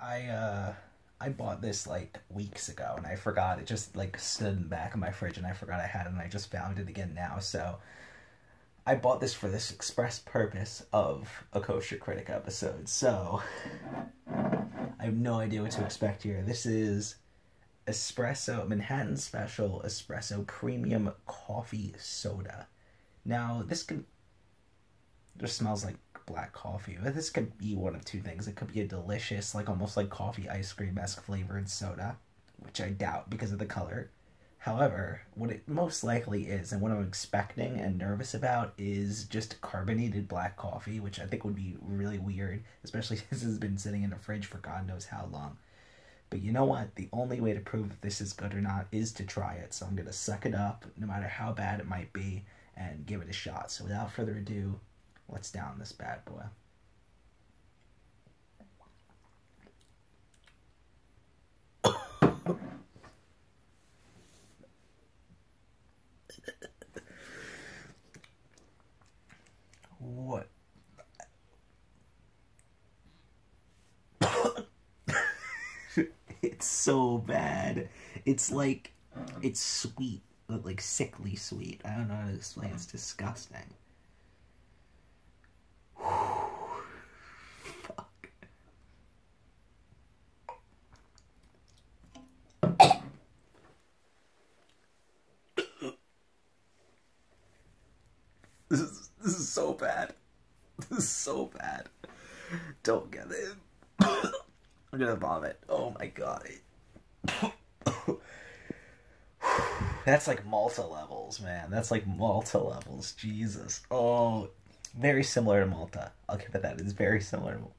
I uh I bought this like weeks ago and I forgot it just like stood in the back of my fridge and I forgot I had it and I just found it again now. So I bought this for this express purpose of a kosher critic episode. So I have no idea what to expect here. This is espresso Manhattan special espresso premium coffee soda. Now this can just smells like black coffee. But this could be one of two things. It could be a delicious, like almost like coffee ice cream esque flavored soda, which I doubt because of the color. However, what it most likely is, and what I'm expecting and nervous about, is just carbonated black coffee, which I think would be really weird, especially since it's been sitting in the fridge for God knows how long. But you know what? The only way to prove if this is good or not is to try it. So I'm going to suck it up, no matter how bad it might be, and give it a shot. So without further ado, let's down this bad boy. what? it's so bad. It's like, it's sweet, but like sickly sweet. I don't know how to explain. It's disgusting. This is this is so bad. This is so bad. Don't get it. I'm gonna vomit. Oh my god. That's like Malta levels, man. That's like Malta levels. Jesus. Oh, very similar to Malta. I'll give it that. It's very similar to